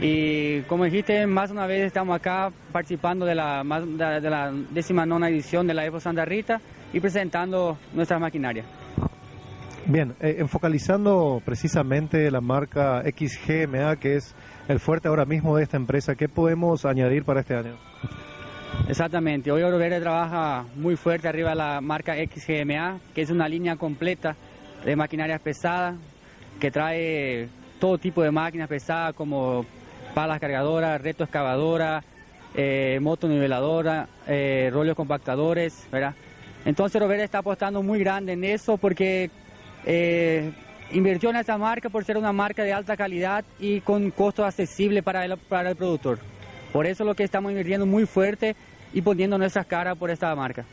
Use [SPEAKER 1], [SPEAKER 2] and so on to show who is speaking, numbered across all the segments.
[SPEAKER 1] Y como dijiste, más una vez estamos acá participando de la, de la décima nona edición de la Evo Santa Rita y presentando nuestra maquinaria.
[SPEAKER 2] Bien, eh, enfocalizando precisamente la marca XGMA, que es el fuerte ahora mismo de esta empresa, ¿qué podemos añadir para este año?
[SPEAKER 1] Exactamente, hoy Oro Verde trabaja muy fuerte arriba de la marca XGMA, que es una línea completa de maquinarias pesadas, que trae todo tipo de máquinas pesadas como palas cargadoras, reto excavadora, eh, moto niveladora, eh, rollos compactadores, ¿verdad? Entonces Oro Verde está apostando muy grande en eso porque eh, invirtió en esta marca por ser una marca de alta calidad y con costo accesible para el, para el productor. Por eso es lo que estamos invirtiendo muy fuerte y poniendo nuestras caras por esta marca.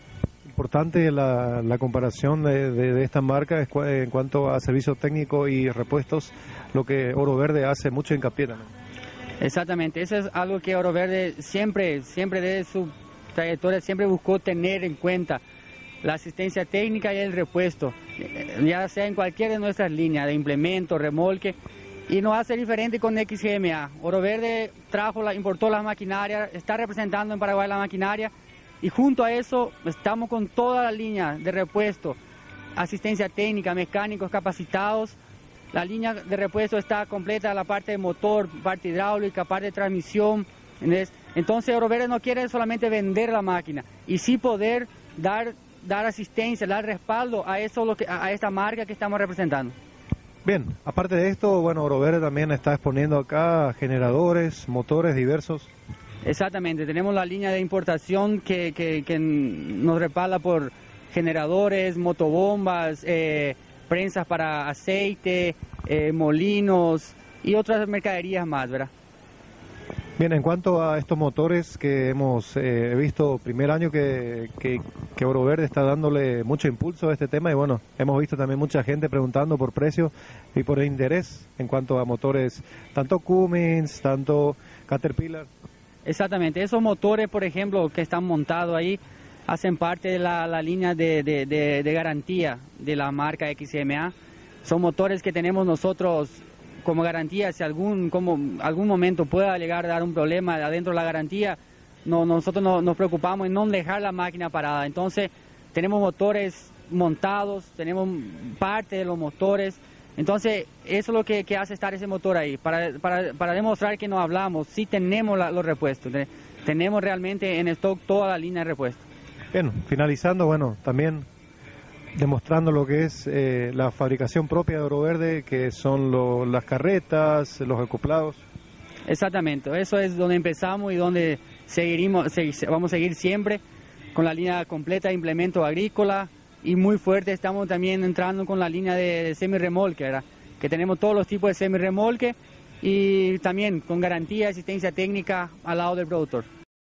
[SPEAKER 2] Importante la, comparación de, de, esta marca en cuanto a servicio técnico y repuestos, lo que Oro Verde hace mucho hincapié también.
[SPEAKER 1] Exactamente, eso es algo que Oro Verde siempre, siempre desde su trayectoria, siempre buscó tener en cuenta la asistencia técnica y el repuesto, eh, ya sea en cualquiera de nuestras líneas de implemento, remolque, y no hace diferente con XGMA. Oro Verde trajo, la, importó las maquinarias, está representando en Paraguay la maquinaria, y junto a eso estamos con toda la línea de repuesto, asistencia técnica, mecánicos capacitados. La línea de repuesto está completa, la parte de motor, parte hidráulica, parte de transmisión. Entonces Oro Verde no quiere solamente vender la máquina y sí poder dar dar asistencia, dar respaldo a eso a esta marca que estamos representando.
[SPEAKER 2] Bien, aparte de esto, bueno, Oroverde también está exponiendo acá generadores, motores diversos.
[SPEAKER 1] Exactamente, tenemos la línea de importación que, que, nos respalda por generadores, motobombas, eh, prensas para aceite, eh, molinos y otras mercaderías más, ¿verdad?
[SPEAKER 2] Bien, en cuanto a estos motores que hemos eh, visto, primer año que, que, Oro Verde está dándole mucho impulso a este tema y bueno, hemos visto también mucha gente preguntando por precio y por interés en cuanto a motores, tanto Cummins, tanto Caterpillar.
[SPEAKER 1] Exactamente, esos motores, por ejemplo, que están montados ahí, hacen parte de la, línea de, de, de garantía de la marca XMA. Son motores que tenemos nosotros como garantía, si algún, como, algún momento pueda llegar a dar un problema adentro de la garantía, no, nosotros no, nos preocupamos en no dejar la máquina parada. Entonces, tenemos motores montados, tenemos parte de los motores. Entonces, eso es lo que, hace estar ese motor ahí, para, para, para demostrar que no hablamos, sí tenemos los repuestos, tenemos realmente en stock toda la línea de repuestos.
[SPEAKER 2] Bien, finalizando, bueno, también demostrando lo que es eh, la fabricación propia de Oro Verde, que son las carretas, los acoplados.
[SPEAKER 1] Exactamente, eso es donde empezamos y donde seguiremos, vamos a seguir siempre con la línea completa de implemento agrícola y muy fuerte estamos también entrando con la línea de, semi-remolque, que tenemos todos los tipos de semi-remolque y también con garantía asistencia técnica al lado del productor.